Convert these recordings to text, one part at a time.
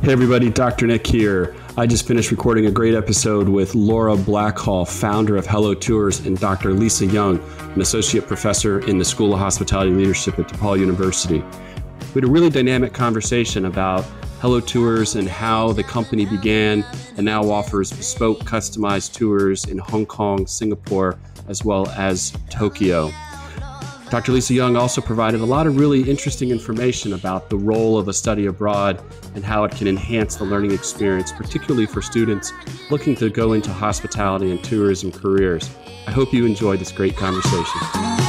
Hey everybody, Dr. Nick here. I just finished recording a great episode with Laura Blackhall, founder of Hello Tours, and Dr. Lisa Young, an associate professor in the School of Hospitality Leadership at DePaul University. We had a really dynamic conversation about Hello Tours and how the company began and now offers bespoke, customized tours in Hong Kong, Singapore, as well as Tokyo. Dr. Lisa Young also provided a lot of really interesting information about the role of a study abroad and how it can enhance the learning experience, particularly for students looking to go into hospitality and tourism careers. I hope you enjoyed this great conversation.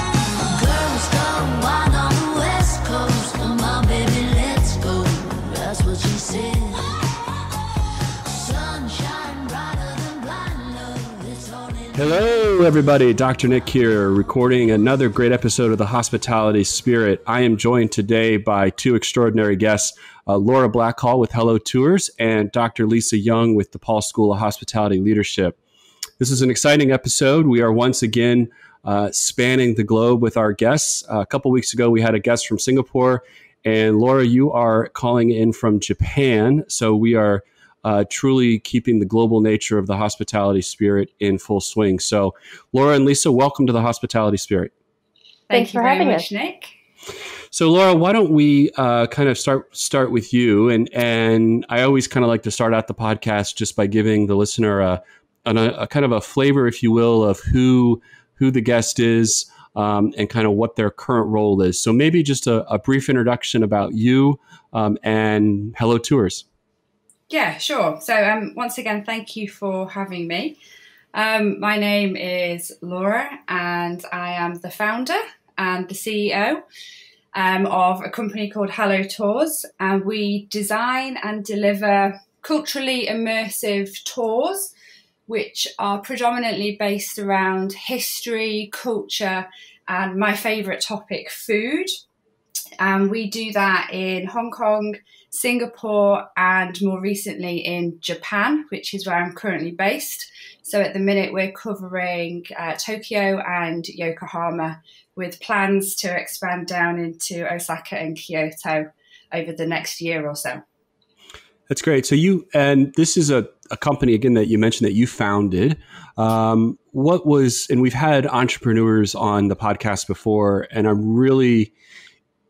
Hello, everybody. Dr. Nick here, recording another great episode of the Hospitality Spirit. I am joined today by two extraordinary guests uh, Laura Blackhall with Hello Tours and Dr. Lisa Young with DePaul School of Hospitality Leadership. This is an exciting episode. We are once again uh, spanning the globe with our guests. Uh, a couple weeks ago, we had a guest from Singapore, and Laura, you are calling in from Japan. So we are uh, truly keeping the global nature of the hospitality spirit in full swing. So, Laura and Lisa, welcome to the hospitality spirit. Thank Thanks you for having much, us, Nick. So, Laura, why don't we uh, kind of start start with you? And and I always kind of like to start out the podcast just by giving the listener a, a, a kind of a flavor, if you will, of who who the guest is. Um, and kind of what their current role is. So maybe just a, a brief introduction about you um, and Hello Tours. Yeah, sure. So, um, once again, thank you for having me. Um, my name is Laura, and I am the founder and the CEO um, of a company called Hello Tours. And we design and deliver culturally immersive tours, which are predominantly based around history, culture, and my favourite topic, food. And we do that in Hong Kong, Singapore, and more recently in Japan, which is where I'm currently based. So at the minute, we're covering uh, Tokyo and Yokohama with plans to expand down into Osaka and Kyoto over the next year or so. That's great. So you and this is a, a company again that you mentioned that you founded. Um, what was and we've had entrepreneurs on the podcast before, and I'm really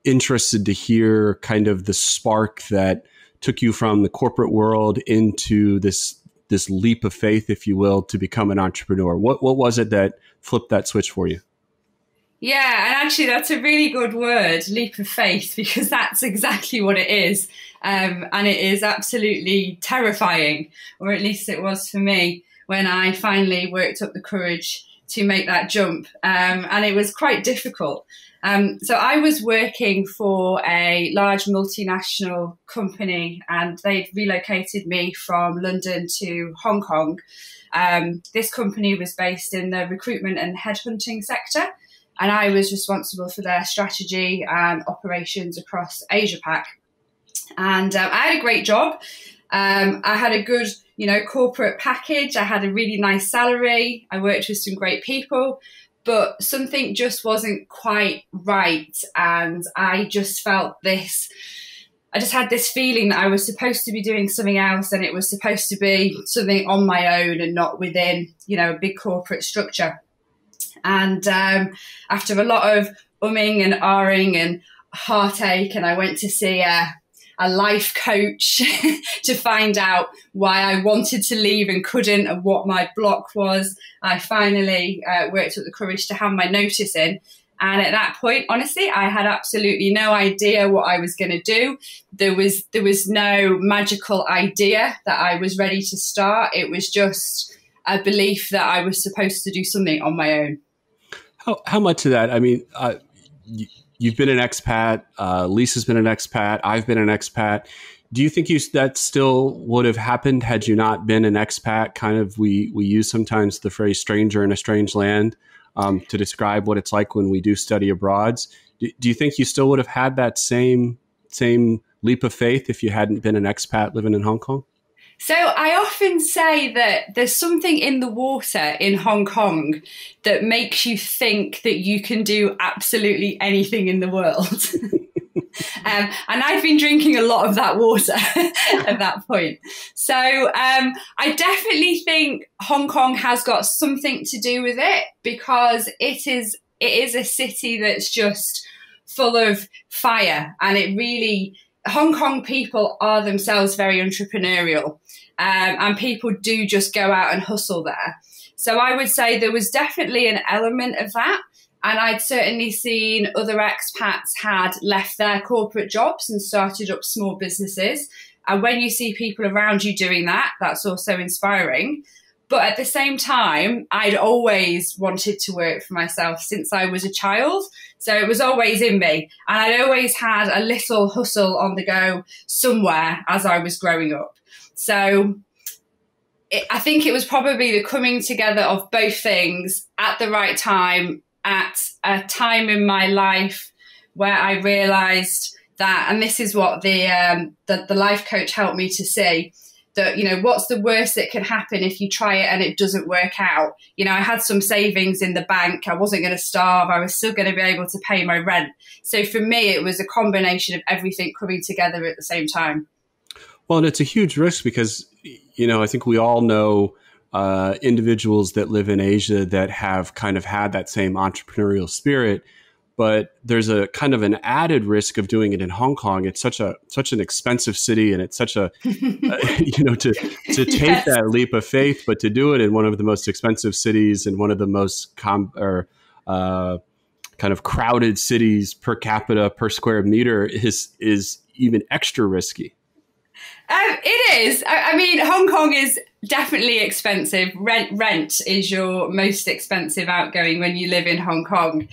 interested to hear kind of the spark that took you from the corporate world into this this leap of faith, if you will, to become an entrepreneur. What what was it that flipped that switch for you? Yeah, and actually, that's a really good word, leap of faith, because that's exactly what it is. Um, and it is absolutely terrifying, or at least it was for me when I finally worked up the courage to make that jump. Um, and it was quite difficult. Um, so I was working for a large multinational company, and they'd relocated me from London to Hong Kong. Um, this company was based in the recruitment and headhunting sector, and I was responsible for their strategy and operations across Asia Pac. And um, I had a great job. Um, I had a good, you know, corporate package. I had a really nice salary. I worked with some great people but something just wasn't quite right. And I just felt this. I just had this feeling that I was supposed to be doing something else and it was supposed to be something on my own and not within, you know, a big corporate structure. And um, after a lot of umming and ahhing and heartache, and I went to see a, a life coach to find out why I wanted to leave and couldn't and what my block was. I finally uh, worked up the courage to have my notice in. And at that point, honestly, I had absolutely no idea what I was going to do. There was there was no magical idea that I was ready to start. It was just a belief that I was supposed to do something on my own. How how much of that? I mean, uh, you've been an expat. Uh, Lisa's been an expat. I've been an expat. Do you think you that still would have happened had you not been an expat? Kind of, we we use sometimes the phrase "stranger in a strange land" um, to describe what it's like when we do study abroad. Do, do you think you still would have had that same same leap of faith if you hadn't been an expat living in Hong Kong? So I often say that there's something in the water in Hong Kong that makes you think that you can do absolutely anything in the world. Um, and I'd been drinking a lot of that water at that point. So um, I definitely think Hong Kong has got something to do with it because it is it is a city that's just full of fire and it really Hong Kong people are themselves very entrepreneurial um, and people do just go out and hustle there. So I would say there was definitely an element of that. And I'd certainly seen other expats had left their corporate jobs and started up small businesses. And when you see people around you doing that, that's also inspiring. But at the same time, I'd always wanted to work for myself since I was a child. So it was always in me. And I'd always had a little hustle on the go somewhere as I was growing up. So it, I think it was probably the coming together of both things at the right time, at a time in my life where I realized that, and this is what the, um, the, the life coach helped me to see that, you know, what's the worst that can happen if you try it and it doesn't work out? You know, I had some savings in the bank. I wasn't going to starve. I was still going to be able to pay my rent. So for me, it was a combination of everything coming together at the same time. Well, and it's a huge risk because, you know, I think we all know uh, individuals that live in Asia that have kind of had that same entrepreneurial spirit. But there's a kind of an added risk of doing it in Hong Kong. It's such a such an expensive city, and it's such a uh, you know to to take yes. that leap of faith, but to do it in one of the most expensive cities and one of the most com- or uh, kind of crowded cities per capita per square meter is is even extra risky. Um, it is. I, I, mean, Hong Kong is definitely expensive. Rent rent is your most expensive outgoing when you live in Hong Kong.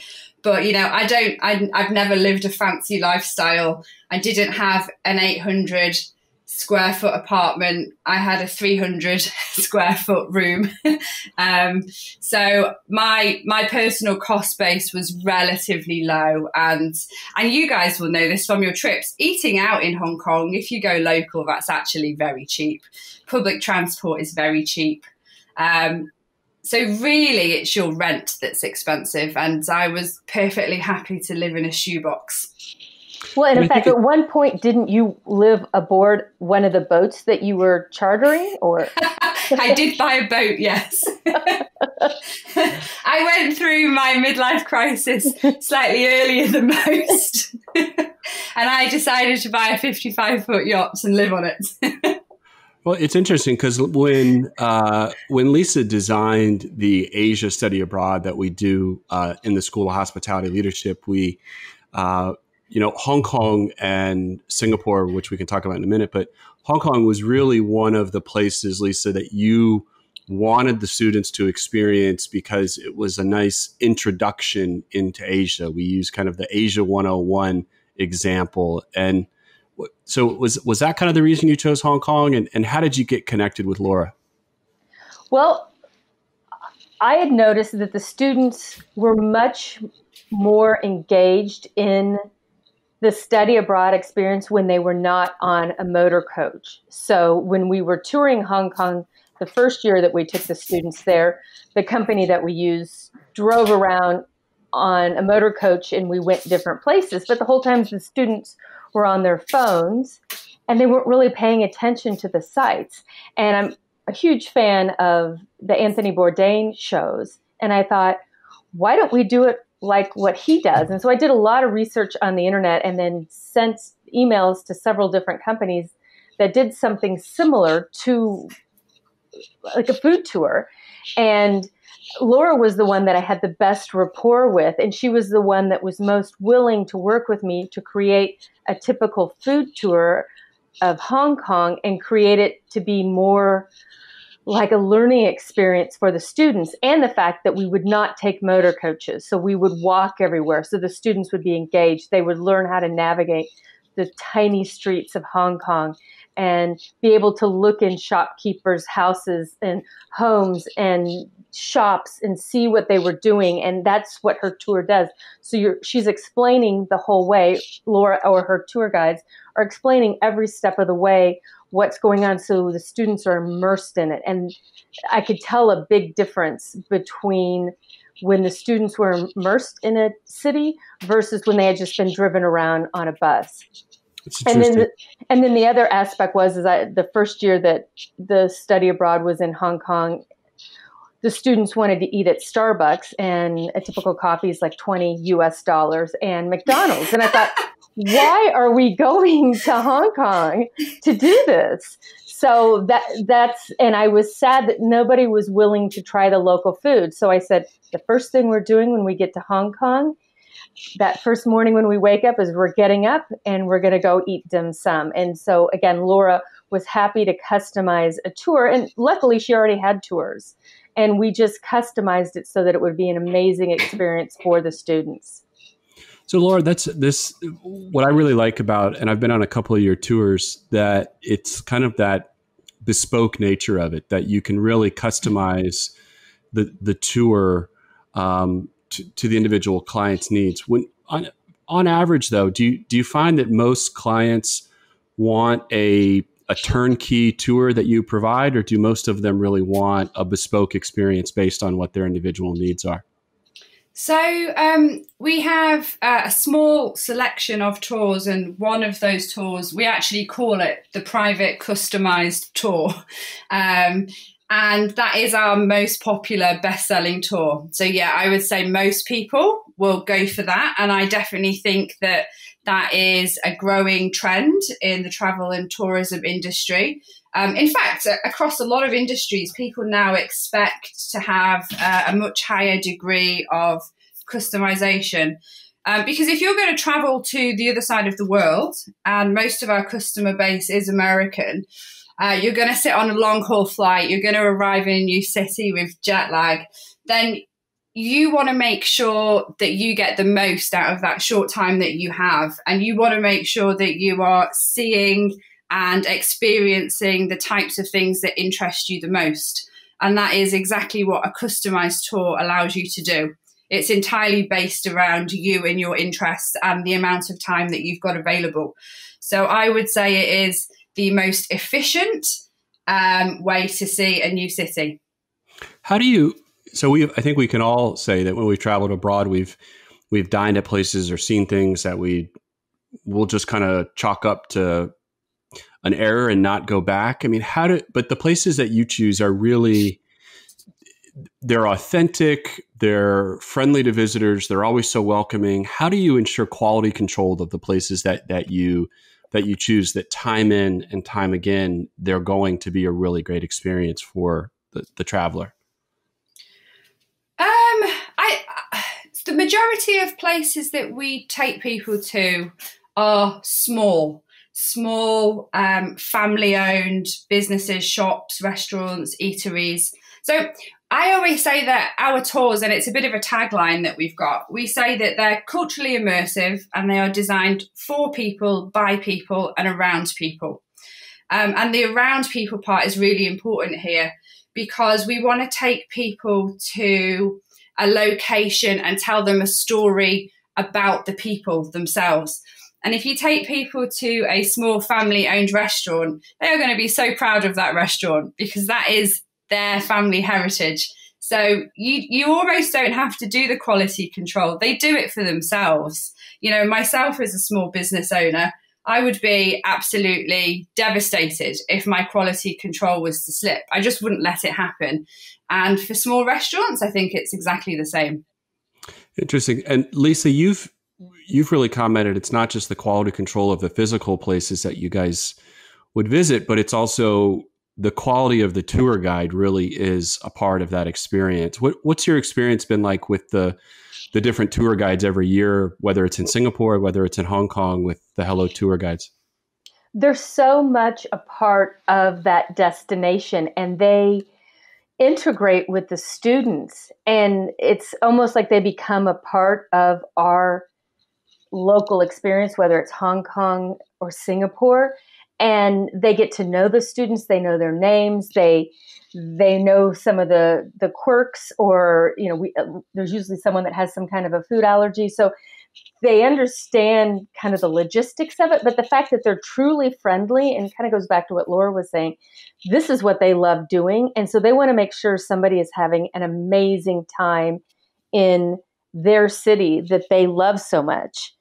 But you know, I don't. I, I've never lived a fancy lifestyle. I didn't have an eight hundred square foot apartment. I had a 300 square foot room. um, so my, my personal cost base was relatively low. And, and you guys will know this from your trips. Eating out in Hong Kong, if you go local, that's actually very cheap. Public transport is very cheap. Um, so really it's your rent that's expensive. And I was perfectly happy to live in a shoebox. Well, and in fact, at one point, didn't you live aboard one of the boats that you were chartering, or? I did buy a boat, yes. I went through my midlife crisis slightly earlier than most, and I decided to buy a 55 foot yacht and live on it. Well, it's interesting because when uh, when Lisa designed the Asia study abroad that we do uh, in the School of Hospitality Leadership, we uh, you know, Hong Kong and Singapore, which we can talk about in a minute, but Hong Kong was really one of the places, Lisa, that you wanted the students to experience because it was a nice introduction into Asia. We use kind of the Asia 101 example. And so was was that kind of the reason you chose Hong Kong and, and how did you get connected with Laura? Well, I had noticed that the students were much more engaged in the study abroad experience when they were not on a motor coach. So when we were touring Hong Kong the first year that we took the students there, the company that we used drove around on a motor coach and we went different places. But the whole time the students were on their phones and they weren't really paying attention to the sites. And I'm a huge fan of the Anthony Bourdain shows. And I thought, why don't we do it like what he does. And so I did a lot of research on the internet and then sent emails to several different companies that did something similar to like a food tour. And Laura was the one that I had the best rapport with, and she was the one that was most willing to work with me to create a typical food tour of Hong Kong and create it to be more like a learning experience for the students and the fact that we would not take motor coaches. So we would walk everywhere. So the students would be engaged. They would learn how to navigate the tiny streets of Hong Kong and be able to look in shopkeepers' houses and homes and shops and see what they were doing and that's what her tour does. So you're she's explaining the whole way. Laura or her tour guides are explaining every step of the way what's going on so the students are immersed in it. And i could tell a big difference between when the students were immersed in a city versus when they had just been driven around on a bus. And then the, and then the other aspect was is that the first year that the study abroad was in Hong Kong the students wanted to eat at Starbucks and a typical coffee is like 20 US dollars and McDonald's. And I thought why are we going to Hong Kong to do this? So that that's and I was sad that nobody was willing to try the local food. So I said the first thing we're doing when we get to Hong Kong that first morning when we wake up is we're getting up and we're going to go eat dim sum. And so again, Laura was happy to customize a tour, and luckily she already had tours, and we just customized it so that it would be an amazing experience for the students. So Laura, that's this what I really like about, and I've been on a couple of your tours that it's kind of that bespoke nature of it that you can really customize the the tour um, to, to the individual client's needs. When on on average, though, do you do you find that most clients want a a turnkey tour that you provide, or do most of them really want a bespoke experience based on what their individual needs are? So um, we have a small selection of tours, and one of those tours we actually call it the private customized tour. Um, and that is our most popular best selling tour. So, yeah, I would say most people will go for that. And I definitely think that that is a growing trend in the travel and tourism industry. Um, in fact, across a lot of industries, people now expect to have uh, a much higher degree of customization. Um, because if you're going to travel to the other side of the world, and most of our customer base is American, uh, you're going to sit on a long haul flight, you're going to arrive in a new city with jet lag, then you want to make sure that you get the most out of that short time that you have. And you want to make sure that you are seeing and experiencing the types of things that interest you the most. And that is exactly what a customized tour allows you to do. It's entirely based around you and your interests and the amount of time that you've got available. So I would say it is the most efficient um, way to see a new city. How do you? So we, I think we can all say that when we've traveled abroad, we've we've dined at places or seen things that we will just kind of chalk up to an error and not go back. I mean, how do? But the places that you choose are really they're authentic they're friendly to visitors they're always so welcoming how do you ensure quality control of the places that that you that you choose that time in and time again they're going to be a really great experience for the, the traveler? Um i the majority of places that we take people to are small small um, family owned businesses shops restaurants eateries. So I always say that our tours, and it's a bit of a tagline that we've got, we say that they're culturally immersive and they are designed for people, by people, and around people. Um, and the around people part is really important here because we want to take people to a location and tell them a story about the people themselves. And if you take people to a small family owned restaurant, they are going to be so proud of that restaurant because that is their family heritage. So you you almost don't have to do the quality control. They do it for themselves. You know, myself as a small business owner, I would be absolutely devastated if my quality control was to slip. I just wouldn't let it happen. And for small restaurants, I think it's exactly the same. Interesting. And Lisa, you've you've really commented it's not just the quality control of the physical places that you guys would visit, but it's also the quality of the tour guide really is a part of that experience. What, what's your experience been like with the the different tour guides every year, whether it's in Singapore, whether it's in Hong Kong, with the Hello Tour guides? They're so much a part of that destination, and they integrate with the students, and it's almost like they become a part of our local experience, whether it's Hong Kong or Singapore and they get to know the students. They know their names. They they know some of the the quirks, or you know, we, uh, there's usually someone that has some kind of a food allergy. So they understand kind of the logistics of it, but the fact that they're truly friendly and kind of goes back to what Laura was saying, this is what they love doing. And so they want to make sure somebody is having an amazing time in their city that they love so much.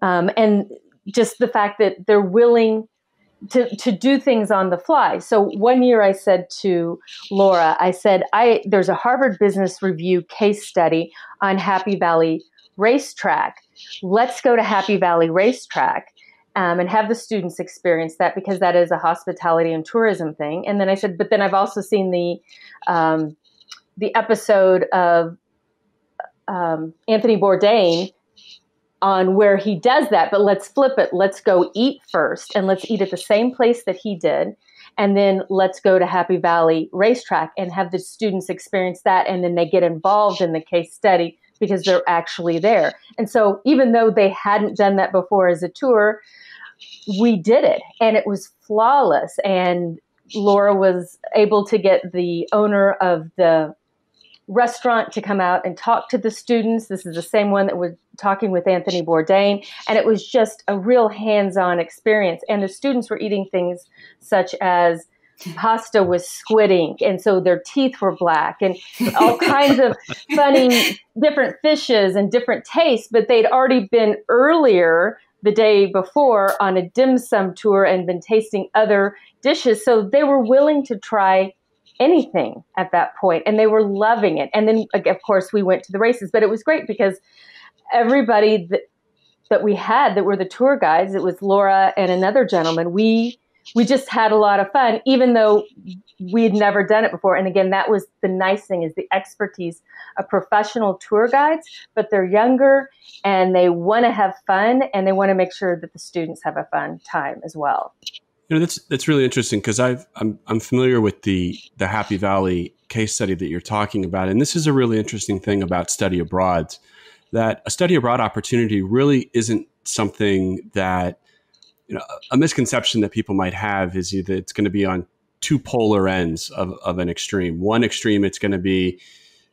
Um, and just the fact that they're willing to, to do things on the fly. So one year I said to Laura, I said, I there's a Harvard Business Review case study on Happy Valley Racetrack let's go to Happy Valley Racetrack um, and have the students experience that because that is a hospitality and tourism thing. And then I said, but then I've also seen the um, the episode of um, Anthony Bourdain on where he does that. But let's flip it. Let's go eat first, and let's eat at the same place that he did. And then let's go to Happy Valley Racetrack and have the students experience that. And then they get involved in the case study because they're actually there. And so even though they hadn't done that before as a tour, we did it and it was flawless. And Laura was able to get the owner of the restaurant to come out and talk to the students. This is the same one that was talking with Anthony Bourdain. And it was just a real hands on experience. And the students were eating things such as pasta with squid ink and so their teeth were black and all kinds of funny different fishes and different tastes but they'd already been earlier the day before on a dim sum tour and been tasting other dishes so they were willing to try anything at that point and they were loving it and then of course we went to the races but it was great because everybody that, that we had that were the tour guides it was laura and another gentleman we we just had a lot of fun, even though we'd never done it before. And again, that was the nice thing is the expertise of professional tour guides, but they're younger and they want to have fun and they want to make sure that the students have a fun time as well. You know, that's that's really interesting because I've I'm I'm familiar with the the Happy Valley case study that you're talking about, and this is a really interesting thing about study abroad. That a study abroad opportunity really isn't something that you know, a misconception that people might have is that it's going to be on two polar ends of, of an extreme. One extreme, it's going to be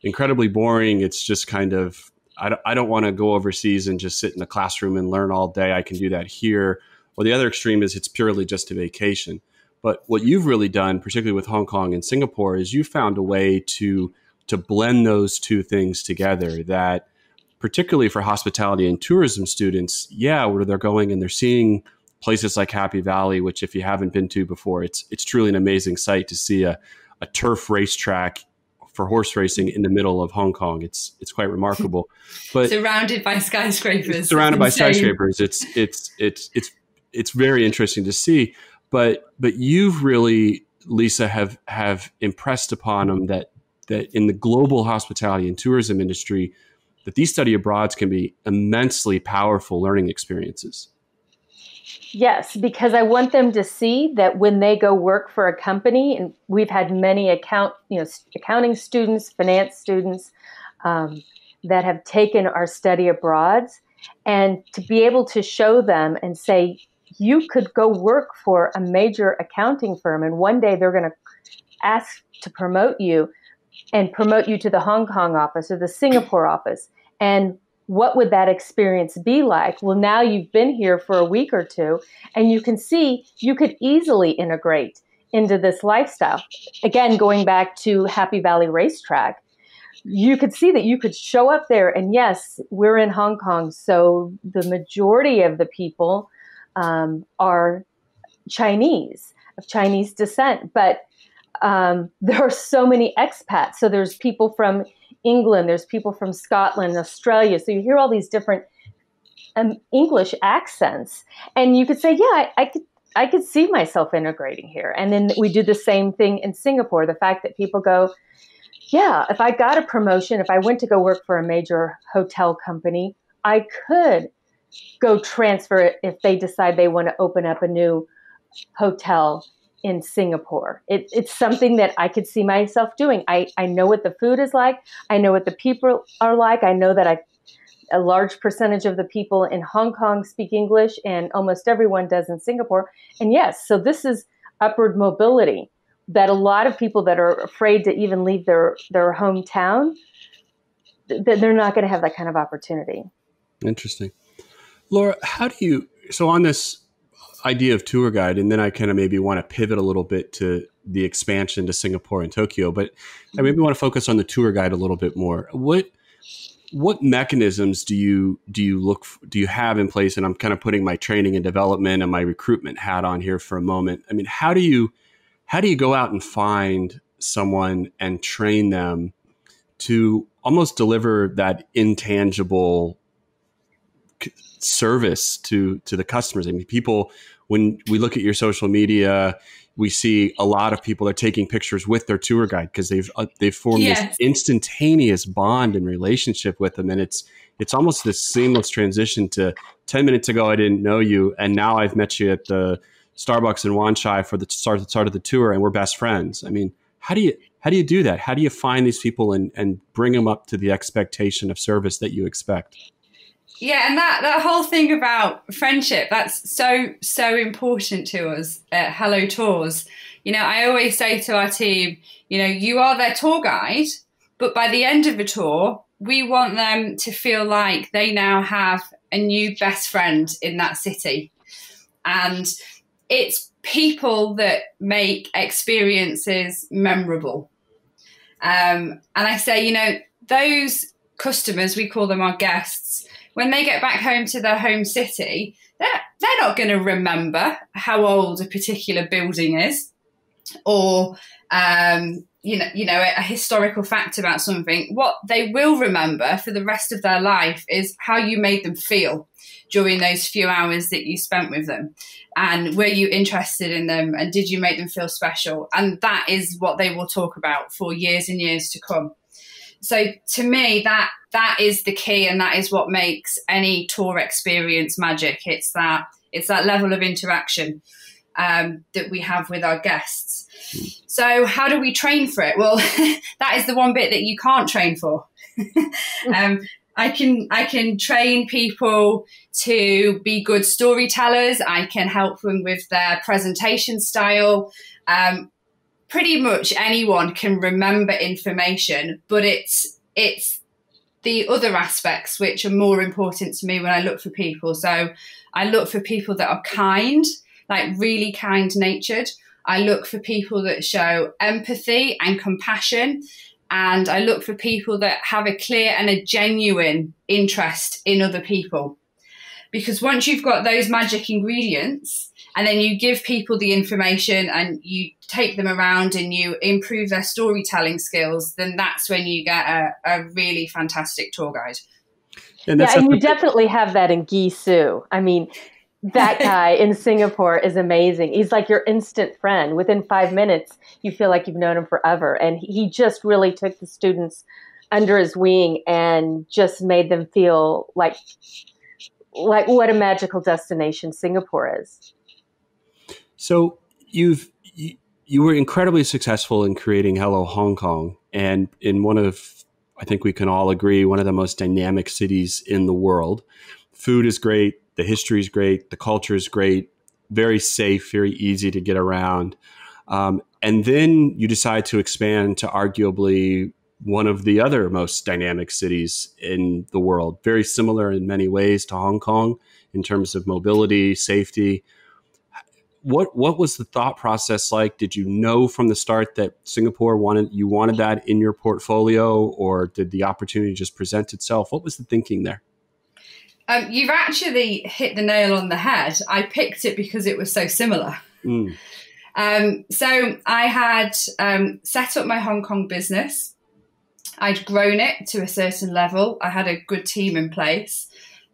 incredibly boring. It's just kind of, I don't, I don't want to go overseas and just sit in the classroom and learn all day. I can do that here. Or the other extreme is it's purely just a vacation. But what you've really done, particularly with Hong Kong and Singapore, is you found a way to to blend those two things together. That particularly for hospitality and tourism students, yeah, where they're going and they're seeing places like Happy Valley, which if you haven't been to before, it's it's truly an amazing sight to see a, a turf racetrack for horse racing in the middle of Hong Kong. It's it's quite remarkable. But surrounded by skyscrapers. Surrounded by skyscrapers. It's it's it's it's it's very interesting to see. But but you've really, Lisa, have have impressed upon them that that in the global hospitality and tourism industry, that these study abroads can be immensely powerful learning experiences. Yes, because I want them to see that when they go work for a company, and we've had many account, you know, accounting students, finance students um, that have taken our study abroads, and to be able to show them and say, you could go work for a major accounting firm, and one day they're going to ask to promote you and promote you to the Hong Kong office or the Singapore office, and what would that experience be like? Well, now you've been here for a week or two, and you can see you could easily integrate into this lifestyle. Again, going back to Happy Valley Racetrack, you could see that you could show up there, and yes, we're in Hong Kong, so the majority of the people um, are Chinese, of Chinese descent, but um, there are so many expats. So there's people from England, there's people from Scotland, Australia. So you hear all these different um, English accents, and you could say, yeah, I, I could. I could see myself integrating here. And then we do the same thing in Singapore. The fact that people go, yeah, if I got a promotion, if I went to go work for a major hotel company, I could go transfer it if they decide they want to open up a new hotel in Singapore. It, it's something that I could see myself doing. I, I know what the food is like. I know what the people are like. I know that I a large percentage of the people in Hong Kong speak English, and almost everyone does in Singapore. And yes, so this is upward mobility that a lot of people that are afraid to even leave their their hometown that they're not going to have that kind of opportunity. Interesting. Laura, how do you so on this idea of tour guide and then I kind of maybe want to pivot a little bit to the expansion to Singapore and Tokyo, but I mm-hmm. maybe want to focus on the tour guide a little bit more. What what mechanisms do you do you look do you have in place and I'm kind of putting my training and development and my recruitment hat on here for a moment. I mean, how do you how do you go out and find someone and train them to almost deliver that intangible service to to the customers. I mean, people when we look at your social media, we see a lot of people are taking pictures with their tour guide because they've uh, they've formed yes. this instantaneous bond and relationship with them, and it's it's almost this seamless transition to ten minutes ago I didn't know you, and now I've met you at the Starbucks in Wan Chai for the start the start of the tour, and we're best friends. I mean, how do you how do you do that? How do you find these people and, and bring them up to the expectation of service that you expect? Yeah, and that, that whole thing about friendship, that's so, so important to us at Hello Tours. You know, I always say to our team, you know, you are their tour guide, but by the end of the tour, we want them to feel like they now have a new best friend in that city. And it's people that make experiences memorable. Um, and I say, you know, those customers, we call them our guests, when they get back home to their home city, they're, they're not going to remember how old a particular building is or, um, you know, you know, a, a historical fact about something. What they will remember for the rest of their life is how you made them feel during those few hours that you spent with them. And were you interested in them? And did you make them feel special? And that is what they will talk about for years and years to come so to me that that is the key and that is what makes any tour experience magic it's that it's that level of interaction um, that we have with our guests so how do we train for it well that is the one bit that you can't train for um, I can I can train people to be good storytellers. I can help them with their presentation style. Um, pretty much anyone can remember information, but it's it's the other aspects which are more important to me when I look for people. So I look for people that are kind, like really kind natured. I look for people that show empathy and compassion and I look for people that have a clear and a genuine interest in other people. Because once you've got those magic ingredients, and then you give people the information and you take them around and you improve their storytelling skills, then that's when you get a, a really fantastic tour guide. And yeah, and you definitely have that in Gi Su. I mean, that guy in Singapore is amazing. He's like your instant friend. Within five minutes, you feel like you've known him forever. And he just really took the students under his wing and just made them feel like like what a magical destination Singapore is. So you've you, you were incredibly successful in creating Hello Hong Kong, and in one of I think we can all agree one of the most dynamic cities in the world. Food is great the history is great, the culture is great, very safe, very easy to get around. Um, and then you decide to expand to arguably one of the other most dynamic cities in the world, very similar in many ways to Hong Kong in terms of mobility, safety. What what was the thought process like? Did you know from the start that Singapore wanted you wanted that in your portfolio, or did the opportunity just present itself? What was the thinking there? Um, you've actually hit the nail on the head. I picked it because it was so similar. Mm. Um, so I had um, set up my Hong Kong business. I'd grown it to a certain level. I had a good team in place.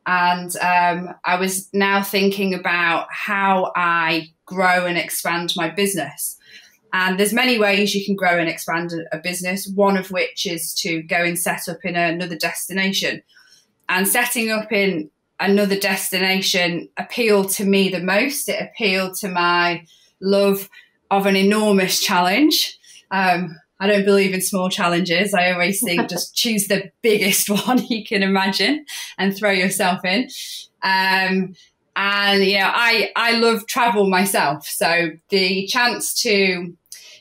And um, I was now thinking about how I grow and expand my business. And there's many ways you can grow and expand a business, one of which is to go and set up in another destination and setting up in another destination appealed to me the most. It appealed to my love of an enormous challenge. Um, I don't believe in small challenges. I always think just choose the biggest one you can imagine and throw yourself in. Um, and yeah, I I love travel myself, so the chance to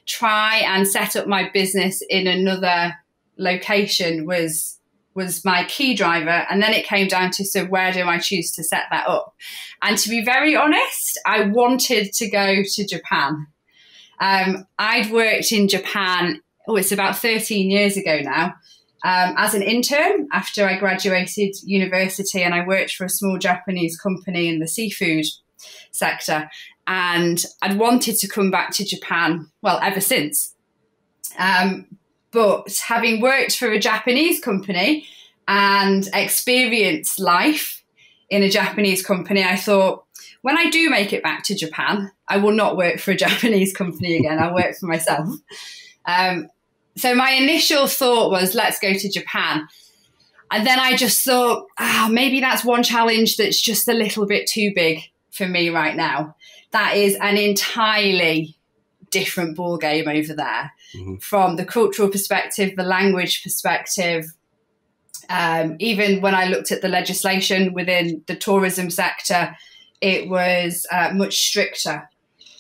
try and set up my business in another location was was my key driver. And then it came down to so where do I choose to set that up? And to be very honest I wanted to go to Japan. Um, I'd worked in Japan oh it's about 13 years ago now um, as an intern after I graduated university and I worked for a small Japanese company in the seafood sector and I'd wanted to come back to Japan, well, ever since. Um, but having worked for a Japanese company and experienced life in a Japanese company, I thought, when I do make it back to Japan, I will not work for a Japanese company again. I'll work for myself. Um, so my initial thought was, let's go to Japan. And then I just thought, ah, oh, maybe that's one challenge that's just a little bit too big for me right now that is an entirely different ball game over there mm-hmm. from the cultural perspective, the language perspective. Um, even when I looked at the legislation within the tourism sector, it was uh, much stricter.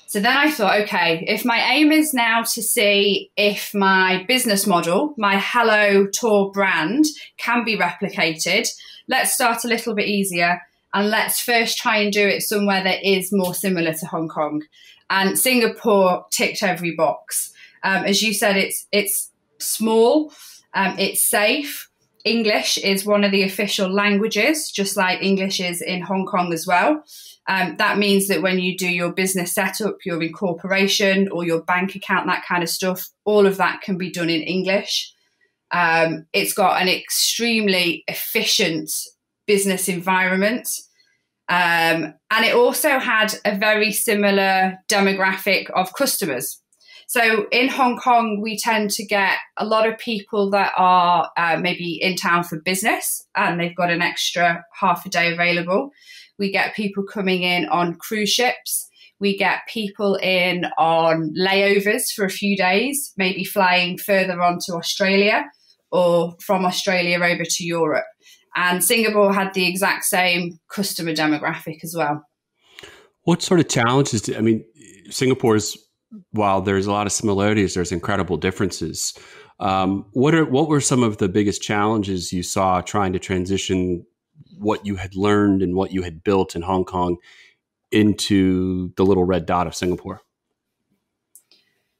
So then I thought, okay, if my aim is now to see if my business model, my Hello Tour brand, can be replicated, let's start a little bit easier and let's first try and do it somewhere that is more similar to Hong Kong. And Singapore ticked every box. Um, as you said, it's it's small, um, it's safe. English is one of the official languages, just like English is in Hong Kong as well. Um, that means that when you do your business setup, your incorporation, or your bank account, that kind of stuff, all of that can be done in English. Um, it's got an extremely efficient business environment. Um, and it also had a very similar demographic of customers. So in Hong Kong, we tend to get a lot of people that are uh, maybe in town for business and they've got an extra half a day available. We get people coming in on cruise ships. We get people in on layovers for a few days, maybe flying further on to Australia or from Australia over to Europe. And Singapore had the exact same customer demographic as well. What sort of challenges? Do, I mean, Singapore's while there's a lot of similarities, there's incredible differences. Um, what are what were some of the biggest challenges you saw trying to transition what you had learned and what you had built in Hong Kong into the little red dot of Singapore?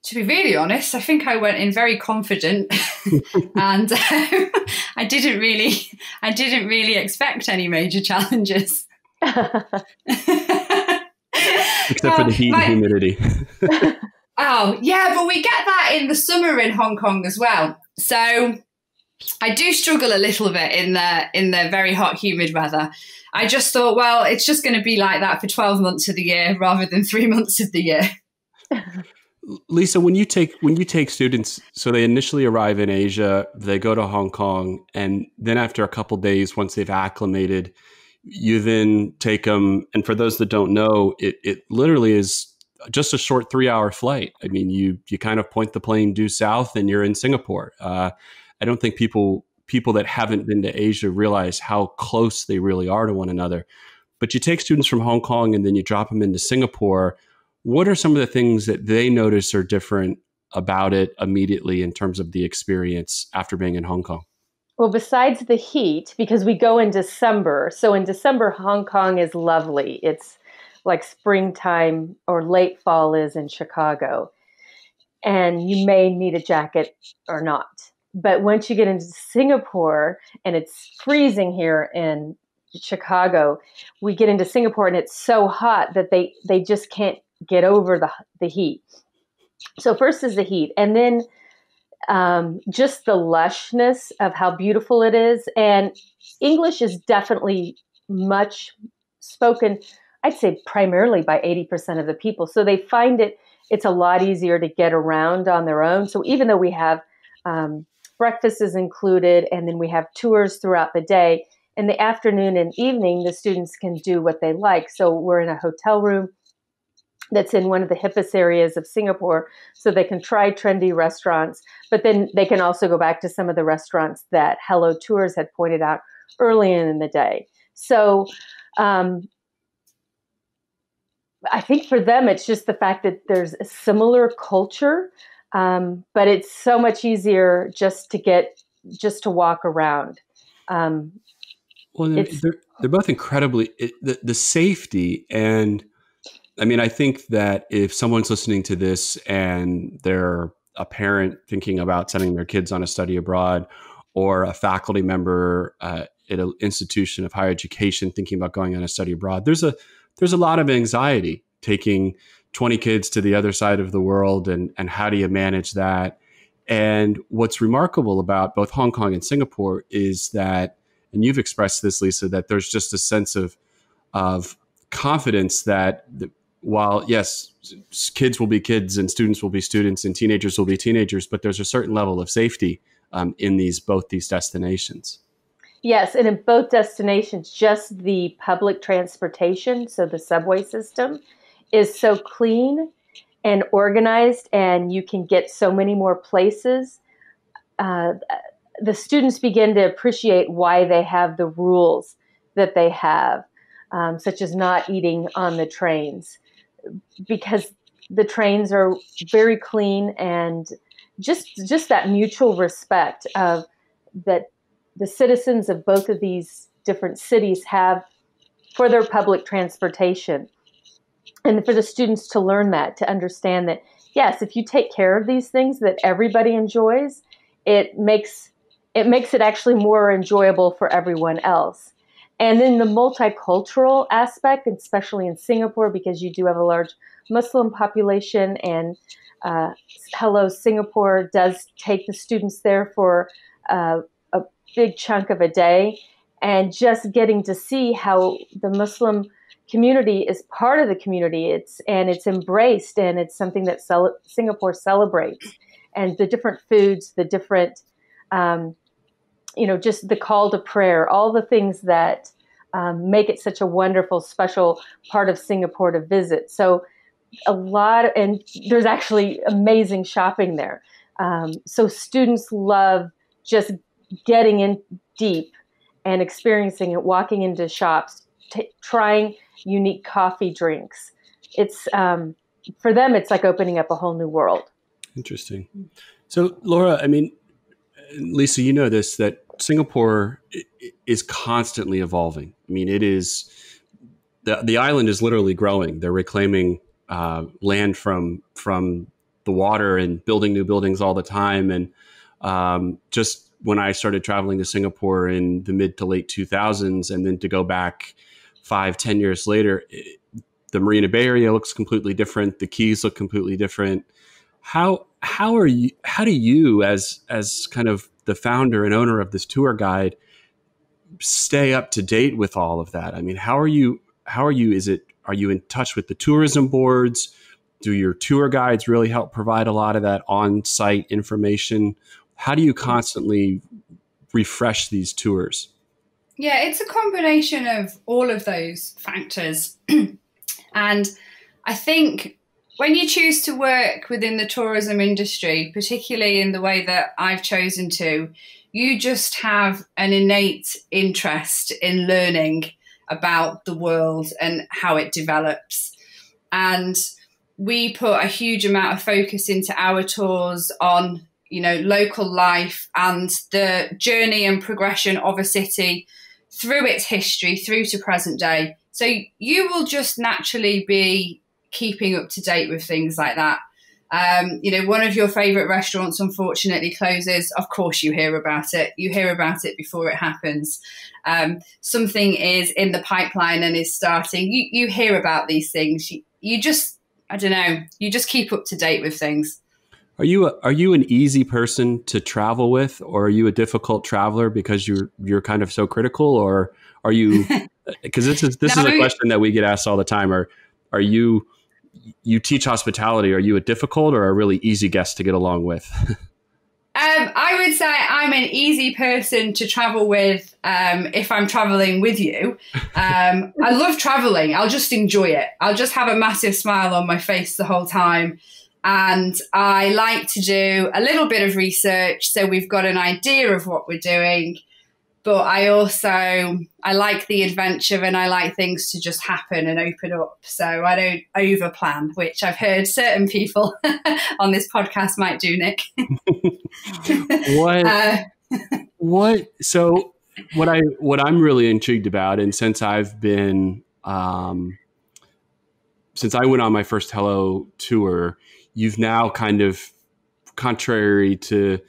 to be really honest, I think I went in very confident, and um, I didn't really, I didn't really expect any major challenges. Except for the heat my, and humidity. oh yeah, but we get that in the summer in Hong Kong as well. So I do struggle a little bit in the in the very hot, humid weather. I just thought, well, it's just going to be like that for twelve months of the year rather than three months of the year. Lisa, when you take when you take students, so they initially arrive in Asia, they go to Hong Kong, and then after a couple days, once they've acclimated, you then take them. And for those that don't know, it it literally is just a short three hour flight. I mean, you you kind of point the plane due south, and you're in Singapore. Uh, I don't think people people that haven't been to Asia realize how close they really are to one another. But you take students from Hong Kong, and then you drop them into Singapore what are some of the things that they notice are different about it immediately in terms of the experience after being in Hong Kong? Well, besides the heat, because we go in December. So in December, Hong Kong is lovely. It's like springtime or late fall is in Chicago. And you may need a jacket or not. But once you get into Singapore and it's freezing here in Chicago, we get into Singapore and it's so hot that they, they just can't get over the, the heat. So, first is the heat, and then um, just the lushness of how beautiful it is. And English is definitely much spoken, I'd say primarily by 80% of the people. So they find it, it's a lot easier to get around on their own. So even though we have um, breakfast is included and then we have tours throughout the day, in the afternoon and evening, the students can do what they like. So we're in a hotel room that's in one of the hippest areas of Singapore so they can try trendy restaurants, but then they can also go back to some of the restaurants that Hello Tours had pointed out early in the day. So um, I think for them, it's just the fact that there's a similar culture, um, but it's so much easier just to get, just to walk around. Um, well, they're, they're, they're, both incredibly, it, the, the safety and I mean, I think that if someone's listening to this and they're a parent thinking about sending their kids on a study abroad, or a faculty member uh, at an institution of higher education thinking about going on a study abroad, there's a there's a lot of anxiety taking 20 kids to the other side of the world, and and how do you manage that? And what's remarkable about both Hong Kong and Singapore is that, and you've expressed this, Lisa, that there's just a sense of of confidence that the, while yes, kids will be kids and students will be students and teenagers will be teenagers, but there's a certain level of safety um, in these both these destinations. Yes, and in both destinations, just the public transportation, so the subway system, is so clean and organized, and you can get so many more places. Uh, the students begin to appreciate why they have the rules that they have, um, such as not eating on the trains because the trains are very clean and just just that mutual respect of that the citizens of both of these different cities have for their public transportation and for the students to learn that to understand that yes if you take care of these things that everybody enjoys it makes it makes it actually more enjoyable for everyone else. And then the multicultural aspect, especially in Singapore, because you do have a large Muslim population, and uh, Hello Singapore does take the students there for uh, a big chunk of a day, and just getting to see how the Muslim community is part of the community. It's and it's embraced, and it's something that cel- Singapore celebrates, and the different foods, the different um, you know, just the call to prayer, all the things that um, make it such a wonderful, special part of Singapore to visit. So, a lot, of, and there's actually amazing shopping there. Um, so, students love just getting in deep and experiencing it, walking into shops, t- trying unique coffee drinks. It's um, for them, it's like opening up a whole new world. Interesting. So, Laura, I mean, Lisa, you know this that Singapore is constantly evolving. I mean, it is the the island is literally growing. They're reclaiming uh, land from from the water and building new buildings all the time. And um, just when I started traveling to Singapore in the mid to late 2000s, and then to go back five, ten years later, it, the Marina Bay Area looks completely different. The Quays look completely different. How how are you? How do you, as as kind of the founder and owner of this tour guide, stay up to date with all of that? I mean, how are you? How are you? Is it? Are you in touch with the tourism boards? Do your tour guides really help provide a lot of that on-site information? How do you constantly refresh these tours? Yeah, it's a combination of all of those factors. and I think when you choose to work within the tourism industry, particularly in the way that I've chosen to, you just have an innate interest in learning about the world and how it develops. And we put a huge amount of focus into our tours on, you know, local life and the journey and progression of a city through its history, through to present day. So you will just naturally be keeping up to date with things like that. Um, you know, one of your favorite restaurants unfortunately closes. Of course, you hear about it. You hear about it before it happens. Um, something is in the pipeline and is starting. You, you hear about these things. You, you just, I don't know, you just keep up to date with things. Are you a, are you an easy person to travel with, or are you a difficult traveler because you're you're kind of so critical, or are you? Because this is this no. is a question that we get asked all the time. Are are you you teach hospitality. Are you a difficult or a really easy guest to get along with? um, I would say I'm an easy person to travel with um, if I'm traveling with you. Um, I love traveling. I'll just enjoy it. I'll just have a massive smile on my face the whole time. And I like to do a little bit of research so we've got an idea of what we're doing but I also I like the adventure and I like things to just happen and open up. So I don't over plan, which I've heard certain people on this podcast might do, Nick. what uh, what so what I what I'm really intrigued about, and since I've been um, since I went on my first Hello tour, you've now kind of contrary to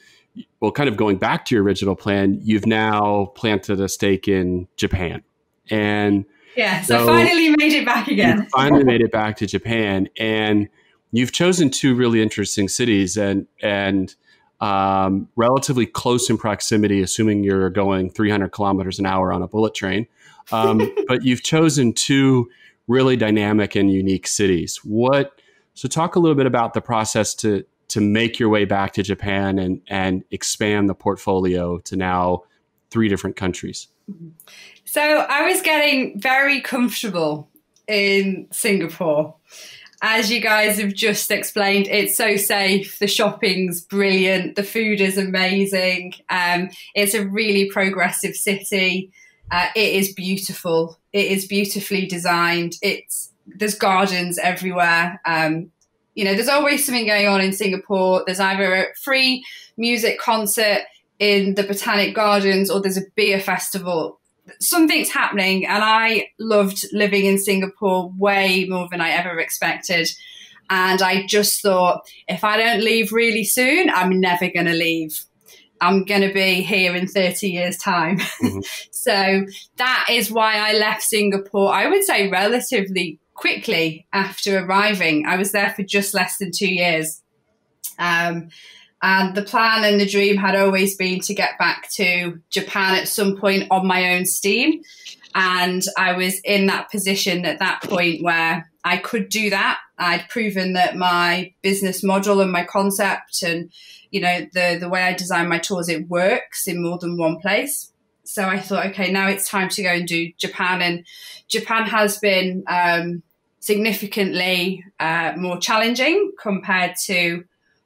well, kind of going back to your original plan, you've now planted a stake in Japan. And yeah, so, so finally made it back again. finally made it back to Japan. And you've chosen two really interesting cities and and um, relatively close in proximity, assuming you're going 300 kilometers an hour on a bullet train. Um, but you've chosen two really dynamic and unique cities. What? So talk a little bit about the process to to make your way back to Japan and and expand the portfolio to now three different countries? So I was getting very comfortable in Singapore. As you guys have just explained, it's so safe. The shopping's brilliant. The food is amazing. Um, it's a really progressive city. Uh, it is beautiful. It is beautifully designed. It's there's gardens everywhere. Um, you know, there's always something going on in Singapore. There's either a free music concert in the Botanic Gardens or there's a beer festival. Something's happening, and I loved living in Singapore way more than I ever expected. And I just thought, if I don't leave really soon, I'm never going to leave. I'm going to be here in 30 years' time. Mm-hmm. so that is why I left Singapore, I would say relatively quickly after arriving. I was there for just less than two years. Um, and the plan and the dream had always been to get back to Japan at some point on my own steam. And I was in that position at that point where I could do that. I'd proven that my business model and my concept and, you know, the, the way I design my tours, it works in more than one place. So I thought, okay, now it's time to go and do Japan. And Japan has been um, significantly uh, more challenging compared to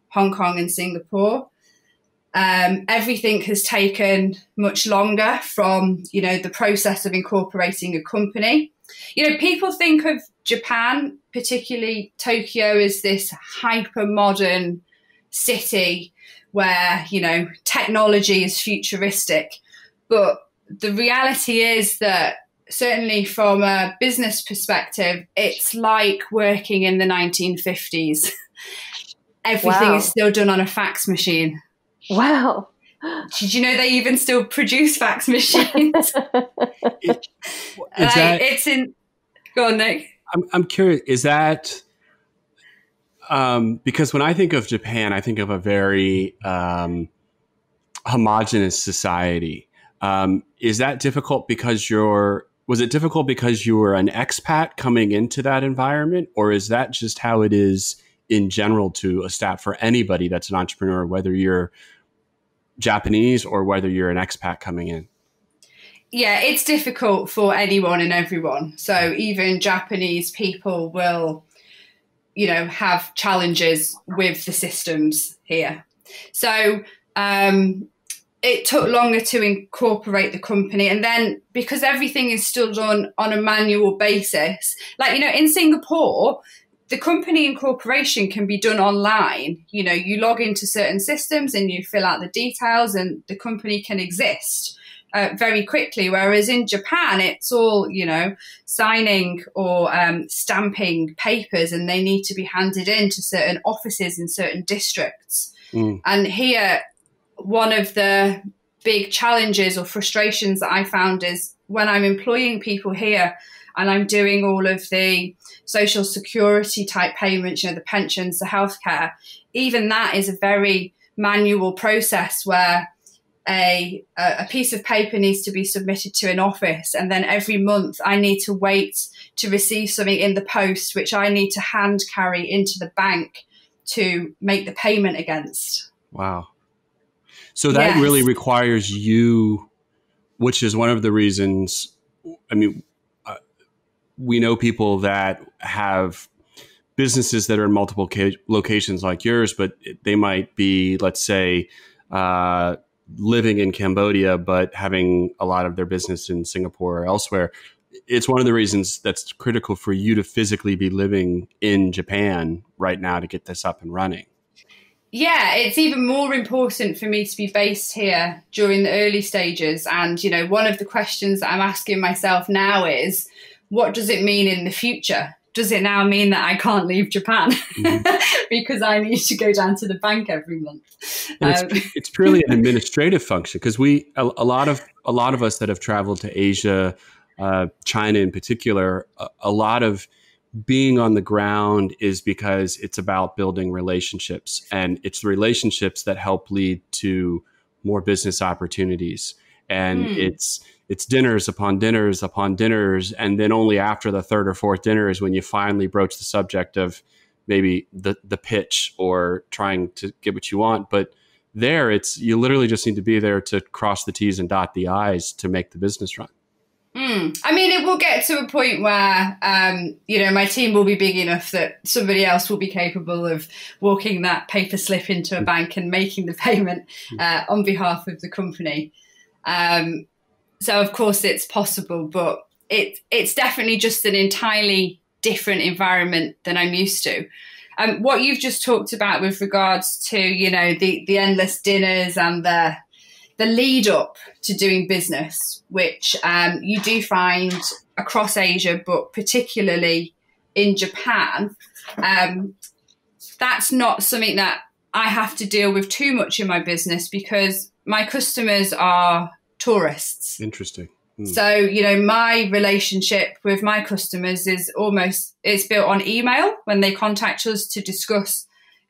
Hong Kong and Singapore. Um, everything has taken much longer from you know the process of incorporating a company. You know, people think of Japan, particularly Tokyo, as this hyper modern city where you know technology is futuristic, but the reality is that certainly from a business perspective, it's like working in the 1950s. Everything wow. is still done on a fax machine. Wow. Did you know they even still produce fax machines? it, like, that, it's in. Go on, Nick. I'm, I'm curious. Is that um, because when I think of Japan, I think of a very um, homogenous society. Um, is that difficult because you're was it difficult because you were an expat coming into that environment or is that just how it is in general to a staff for anybody that's an entrepreneur whether you're japanese or whether you're an expat coming in? Yeah it's difficult for anyone and everyone. So even japanese people will you know have challenges with the systems here. So um, it took longer to incorporate the company. And then because everything is still done on a manual basis like you know in singapore the company incorporation can be done online. You know you log into certain systems and you fill out the details and the company can exist uh, very quickly. Whereas in japan it's all you know signing or um, stamping papers and they need to be handed in to certain offices in certain districts. Mm. and here one of the big challenges or frustrations that I found is when I'm employing people here and I'm doing all of the social security type payments, you know, the pensions, the healthcare, even that is a very manual process where a, a piece of paper needs to be submitted to an office and then every month I need to wait to receive something in the post which I need to hand carry into the bank to make the payment against. Wow. So that yes. really requires you, which is one of the reasons. I mean, uh, we know people that have businesses that are in multiple ca- locations like yours, but they might be, let's say, uh, living in Cambodia, but having a lot of their business in Singapore or elsewhere. It's one of the reasons that's critical for you to physically be living in Japan right now to get this up and running. Yeah, it's even more important for me to be based here during the early stages. And, you know, one of the questions that I'm asking myself now is what does it mean in the future? Does it now mean that I can't leave Japan mm-hmm. because I need to go down to the bank every month? Um, it's, it's, purely an administrative function because we a, a, lot of a lot of us that have traveled to Asia, uh, China in particular, a, a lot of being on the ground is because it's about building relationships and it's the relationships that help lead to more business opportunities. And mm. it's it's dinners upon dinners upon dinners and then only after the third or fourth dinner is when you finally broach the subject of maybe the the pitch or trying to get what you want. But there it's you literally just need to be there to cross the t's and dot the i's to make the business run Mm. I mean, it will get to a point where, um, you know, my team will be big enough that somebody else will be capable of walking that paper slip into a bank and making the payment uh, on behalf of the company. Um, so, of course, it's possible, but it, it's definitely just an entirely different environment than I'm used to. Um, what you've just talked about with regards to, you know, the, the endless dinners and the the lead up to doing business, which um, you do find across Asia, but particularly in Japan, um, that's not something that I have to deal with too much in my business because my customers are tourists. Interesting. Hmm. So, you know, my relationship with my customers is almost it's built on email when they contact us to discuss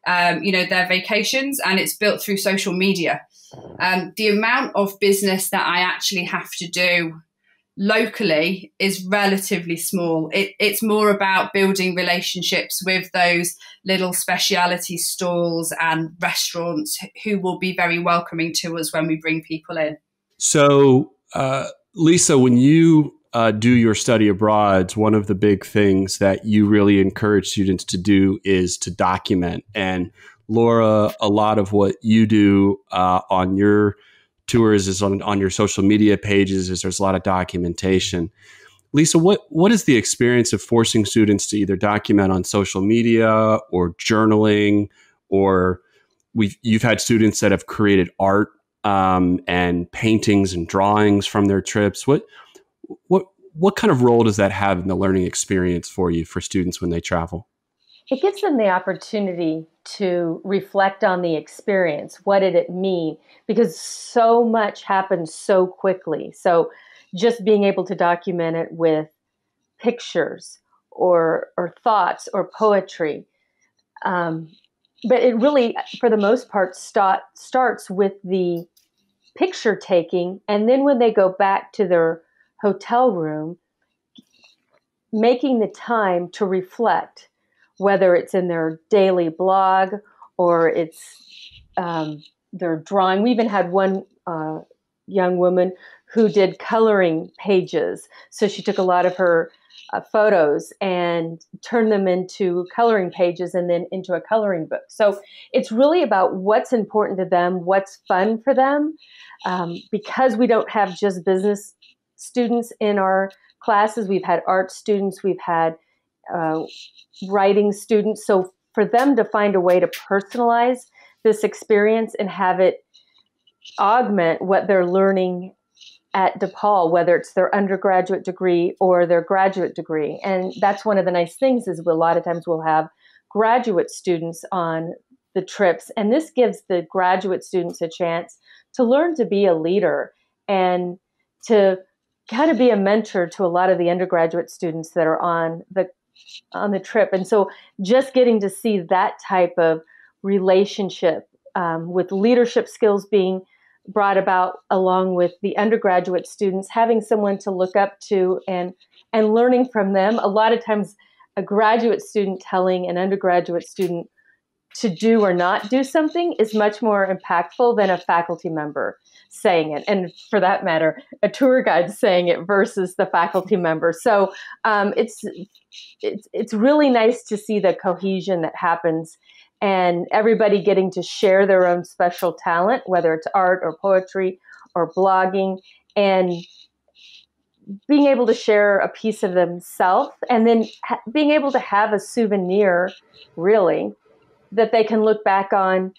um, you know, their vacations and it's built through social media. Um, the amount of business that I actually have to do locally is relatively small. It, it's more about building relationships with those little speciality stalls and restaurants who will be very welcoming to us when we bring people in. So, uh, Lisa, when you uh, do your study abroad, one of the big things that you really encourage students to do is to document. And Laura, a lot of what you do uh, on your tours is on, on your social media pages is there's a lot of documentation. Lisa, what, what is the experience of forcing students to either document on social media or journaling, or we've, you've had students that have created art um, and paintings and drawings from their trips. What, what, what kind of role does that have in the learning experience for you for students when they travel? It gives them the opportunity to reflect on the experience. What did it mean? Because so much happens so quickly. So just being able to document it with pictures or or thoughts or poetry. Um, but it really, for the most part, start, starts with the picture taking, and then when they go back to their hotel room, making the time to reflect whether it's in their daily blog or it's um, their drawing. We even had one uh, young woman who did coloring pages. So she took a lot of her uh, photos and turned them into coloring pages and then into a coloring book. So it's really about what's important to them, what's fun for them. Um, because we don't have just business students in our classes, we've had art students, we've had uh, writing students. So for them to find a way to personalize this experience and have it augment what they're learning at DePaul, whether it's their undergraduate degree or their graduate degree. And that's one of the nice things is a lot of times we'll have graduate students on the trips. And this gives the graduate students a chance to learn to be a leader and to kind to be a mentor to a lot of the undergraduate students that are on the on the trip. And so just getting to see that type of relationship um, with leadership skills being brought about along with the undergraduate students, having someone to look up to and and learning from them. A lot of times, a graduate student telling an undergraduate student to do or not do something is much more impactful than a faculty member saying it, and for that matter, a tour guide saying it versus the faculty member. So um, it's it's it's really nice to see the cohesion that happens and everybody getting to share their own special talent, whether it's art or poetry or blogging, and being able to share a piece of themselves and then ha- being able to have a souvenir really that they can look back on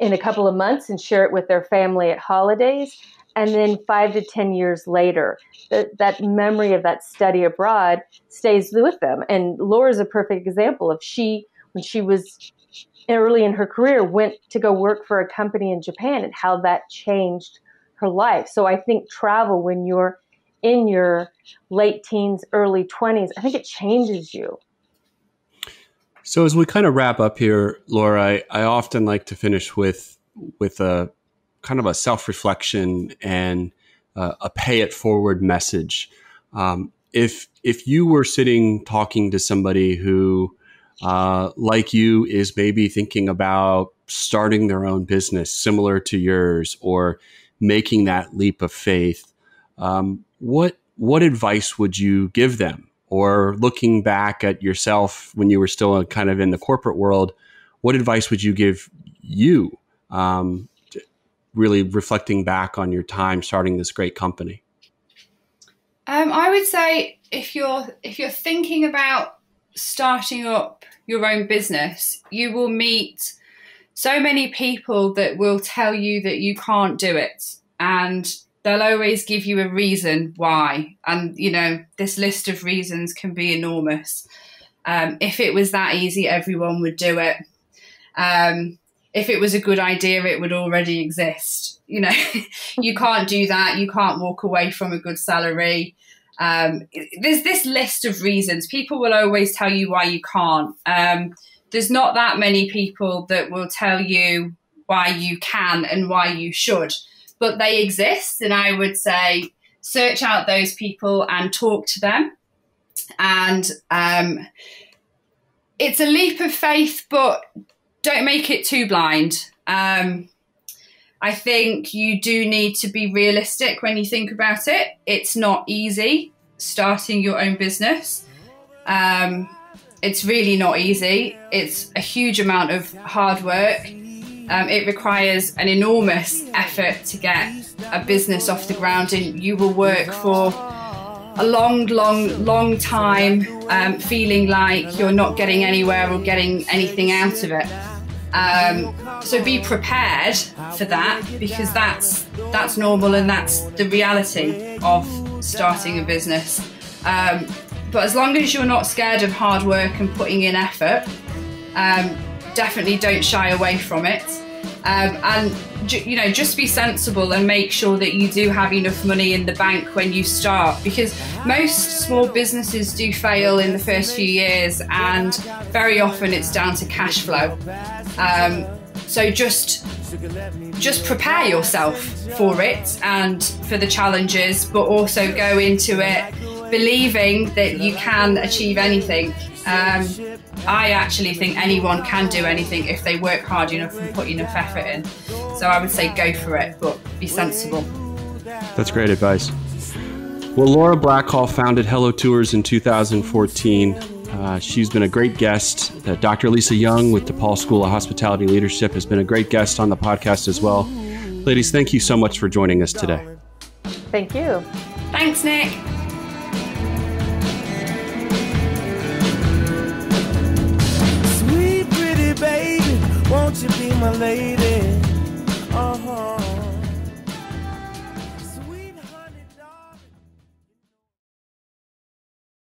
in a couple of months and share it with their family at holidays. And then five to 10 years later, that, that memory of that study abroad stays with them. And Laura's a perfect example of she, when she was early in her career, went to go work for a company in Japan and how that changed her life. So I think travel when you're in your late teens, early 20s, I think it changes you. So as we kind of wrap up here, Laura, I, I often like to finish with with a kind of a self reflection and uh, a pay it forward message. Um, if if you were sitting talking to somebody who, uh, like you, is maybe thinking about starting their own business similar to yours or making that leap of faith, um, what what advice would you give them? Or looking back at yourself when you were still kind of in the corporate world, what advice would you give you, um, really reflecting back on your time starting this great company? Um, I would say if you're if you're thinking about starting up your own business, you will meet so many people that will tell you that you can't do it, and they'll always give you a reason why. And, you know, this list of reasons can be enormous. Um, if it was that easy, everyone would do it. Um, if it was a good idea, it would already exist. You know, you can't do that. You can't walk away from a good salary. Um, there's this list of reasons. People will always tell you why you can't. Um, there's not that many people that will tell you why you can and why you should but they exist. And I would say search out those people and talk to them. And um, it's a leap of faith, but don't make it too blind. Um, I think you do need to be realistic when you think about it. It's not easy starting your own business. Um, it's really not easy. It's a huge amount of hard work. Um, it requires an enormous effort to get a business off the ground, and you will work for a long, long, long time um, feeling like you're not getting anywhere or getting anything out of it. Um, so be prepared for that because that's that's normal and that's the reality of starting a business. Um, but as long as you're not scared of hard work and putting in effort, um, definitely don't shy away from it. Um, and you know, just be sensible and make sure that you do have enough money in the bank when you start, because most small businesses do fail in the first few years, and very often it's down to cash flow. Um, so just just prepare yourself for it and for the challenges, but also go into it believing that you can achieve anything. Um, I actually think anyone can do anything if they work hard enough and put enough effort in. So I would say go for it, but be sensible. That's great advice. Well, Laura Blackhall founded Hello Tours in 2014. Uh, she's been a great guest. Uh, Dr. Lisa Young with DePaul School of Hospitality Leadership has been a great guest on the podcast as well. Ladies, thank you so much for joining us today. Thank you. Thanks, Nick. my lady. Uh huh.